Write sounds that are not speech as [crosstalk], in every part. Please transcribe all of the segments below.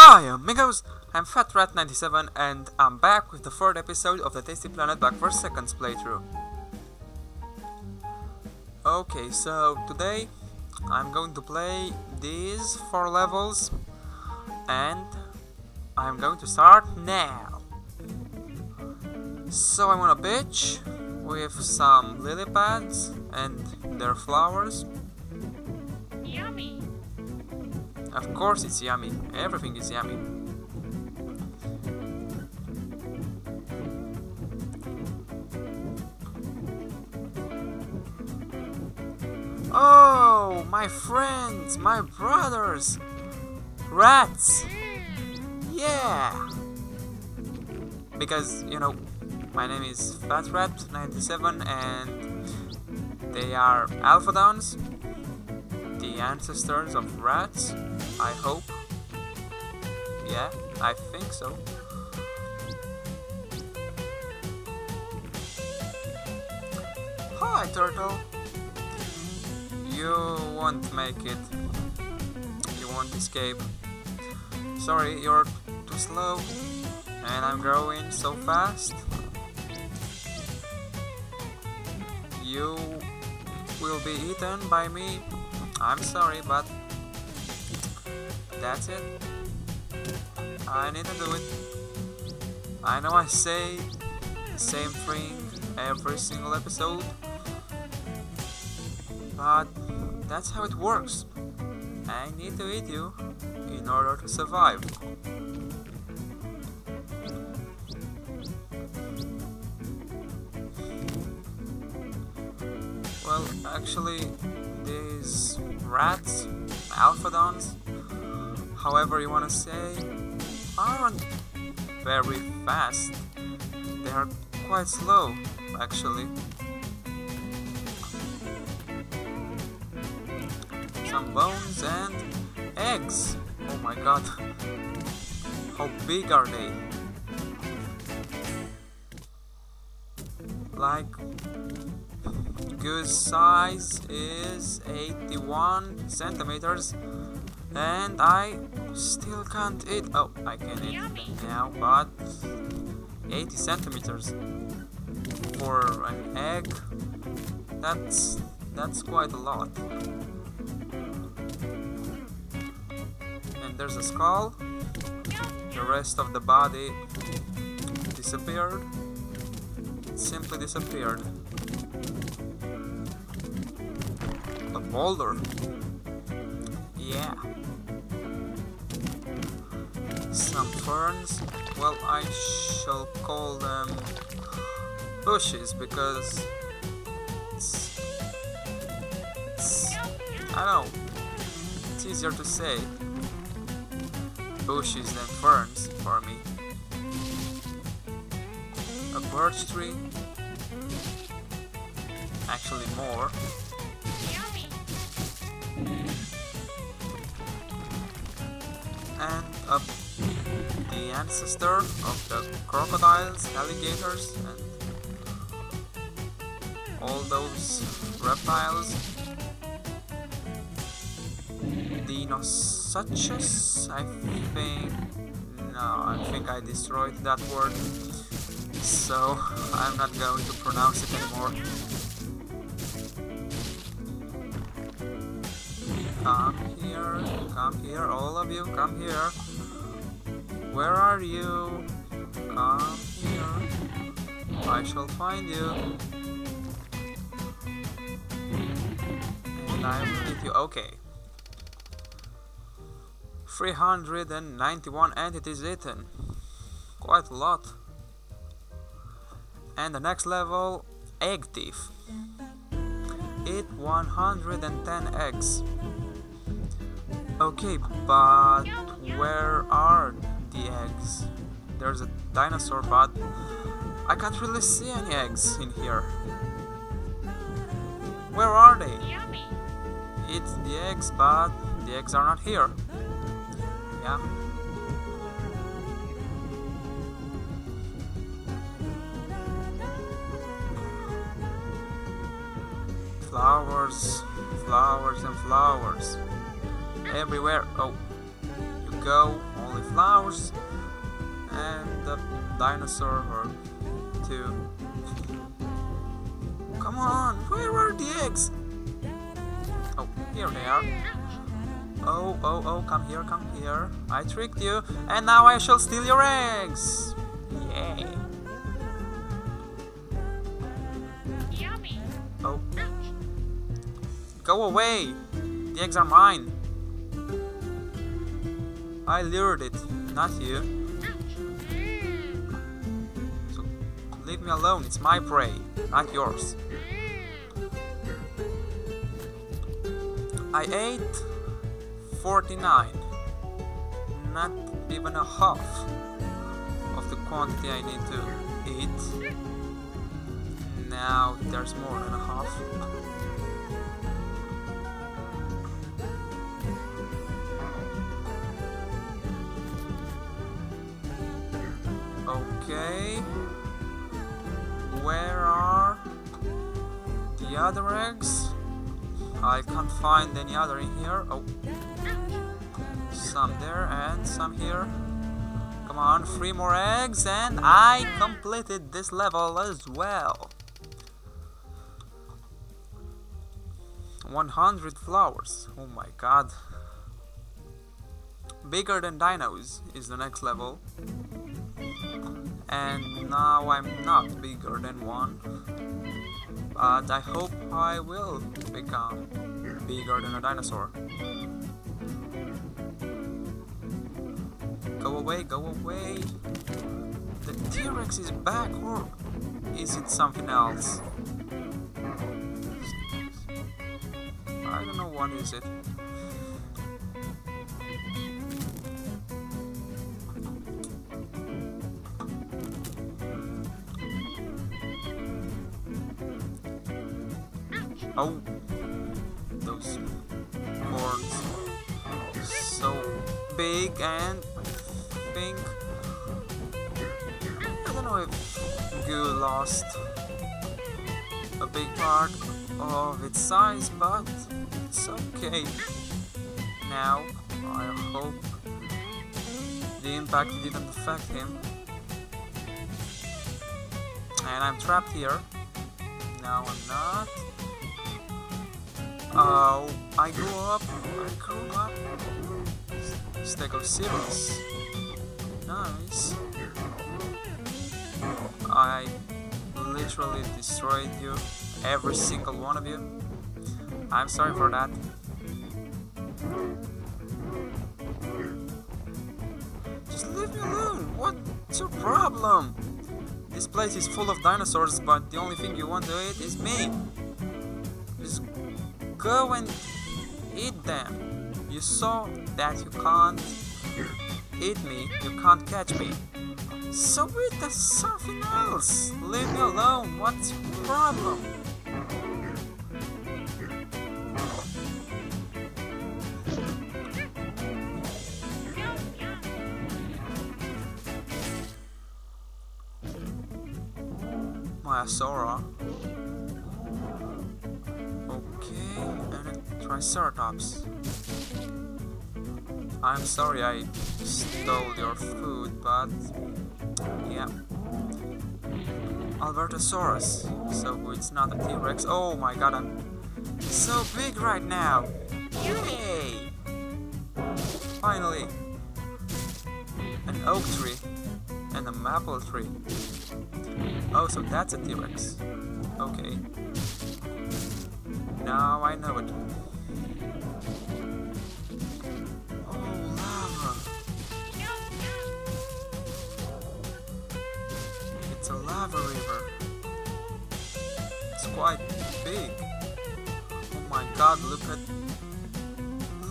Hi, amigos! I'm Fat Rat 97 and I'm back with the third episode of the Tasty Planet Back for Seconds playthrough. Okay, so today I'm going to play these four levels and I'm going to start now. So I'm on a beach with some lily pads and their flowers. Of course it's yummy, everything is yummy. Oh, my friends, my brothers, rats, yeah. Because you know, my name is Fat Rat 97 and they are alphadons, the ancestors of rats, I hope. Yeah, I think so. Hi, turtle. You won't make it. You won't escape. Sorry, you're too slow. And I'm growing so fast. You will be eaten by me. I'm sorry, but that's it. I need to do it. I know I say the same thing every single episode, but that's how it works. I need to eat you in order to survive. Well, actually, these rats, alphadons, however you want to say, aren't very fast. They are quite slow, actually. Some bones and eggs. Oh my god. [laughs] How big are they? Like good size is 81 centimeters and I still can't eat oh I can eat Yummy. now but 80 centimeters for an egg that's that's quite a lot and there's a skull the rest of the body disappeared simply disappeared a boulder. Yeah. Some ferns. Well, I shall call them bushes because it's, it's I know. It's easier to say bushes than ferns for me. A birch tree. Actually, more. And of the ancestor of the crocodiles, alligators, and all those reptiles. Dinosuchus, I think. No, I think I destroyed that word, so [laughs] I'm not going to pronounce it anymore. Come here, come here, all of you, come here. Where are you? Come here. I shall find you. And I will eat you. Okay. 391 entities eaten. Quite a lot. And the next level, Egg Thief. Eat 110 eggs. Okay, but where are the eggs? There's a dinosaur, but I can't really see any eggs in here. Where are they? Yummy. Eat the eggs, but the eggs are not here. Yeah. Flowers, flowers, and flowers. Everywhere. Oh, you go, only flowers and a dinosaur or two. Come on, where are the eggs? Oh, here they are. Oh, oh, oh, come here, come here. I tricked you, and now I shall steal your eggs. Yay. Yummy. Oh, go away. The eggs are mine. I lured it, not you. So leave me alone. It's my prey, not yours. I ate 49. Not even a half of the quantity I need to eat. Now there's more than a half. Other eggs? I can't find any other in here. Oh, some there and some here. Come on, three more eggs, and I completed this level as well. 100 flowers. Oh my god. Bigger than dinos is the next level. And now I'm not bigger than one. I hope I will become bigger than a dinosaur. Go away, go away. The T-Rex is back or is it something else? I don't know what is it. Oh, those horns. Are so big and pink. I don't know if Goo lost a big part of its size, but it's okay. Now, I hope the impact didn't affect him. And I'm trapped here. Now I'm not. Oh, I grew up. I grew up. stack of Stegosaurus. Nice. I literally destroyed you, every single one of you. I'm sorry for that. Just leave me alone. What's your problem? This place is full of dinosaurs, but the only thing you want to eat is me. Just go and eat them. You saw that you can't eat me, you can't catch me. So eat the something else. Leave me alone. What's your problem? Maiasaura. Okay, Triceratops. I'm sorry I stole your food, but yeah. Albertosaurus. So it's not a T-Rex. Oh my god, I'm so big right now. Yay! Finally. An oak tree and a maple tree. Oh, so that's a T-Rex. Okay. Now I know it. It's a lava river. It's quite big. Oh my god, look at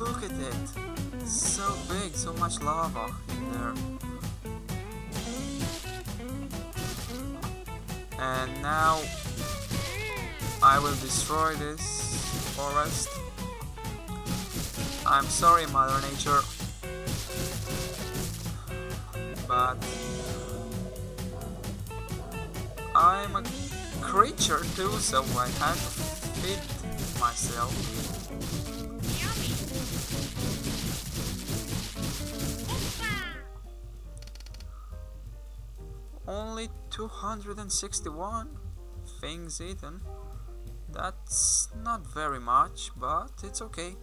look at it. So big, so much lava in there. And now I will destroy this forest. I'm sorry, Mother Nature. But I'm a creature too, so I have to fit myself. Only 261 things eaten. That's not very much, but it's okay.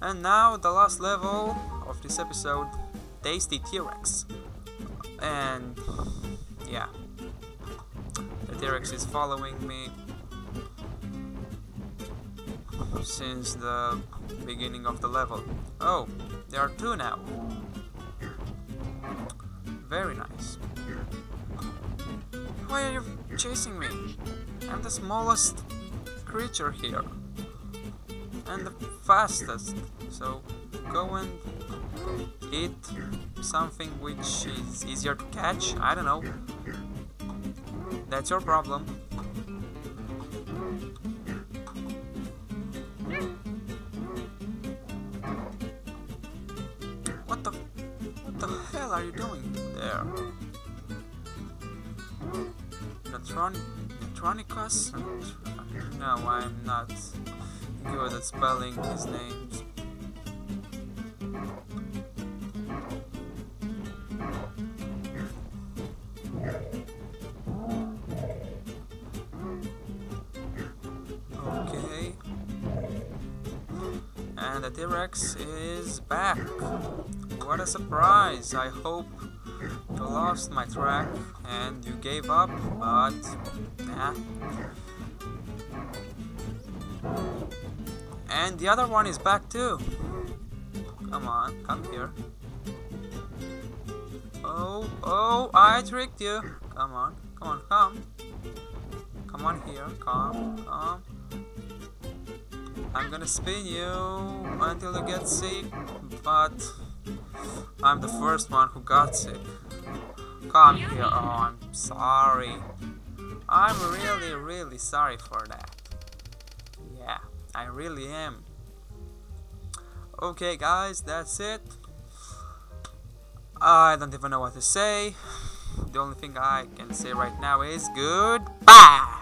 And now the last level of this episode, Tasty T-Rex. And yeah the T-Rex is following me since the beginning of the level. Oh, there are two now. Very nice. Why are you chasing me? I'm the smallest creature here. And the fastest. So go and eat something which is easier to catch. I don't know. That's your problem. What the what the hell are you doing there? Natron Natronicus? No, I'm not good at spelling his names. And the T-Rex is back. What a surprise! I hope you lost my track and you gave up, but yeah. And the other one is back too. Come on, come here. Oh, oh, I tricked you. Come on, come on, come. Come on here, come, come. I'm gonna spin you until you get sick, but I'm the first one who got sick. Come here, oh, I'm sorry. I'm really, really sorry for that. Yeah, I really am. Okay, guys, that's it. I don't even know what to say. The only thing I can say right now is goodbye.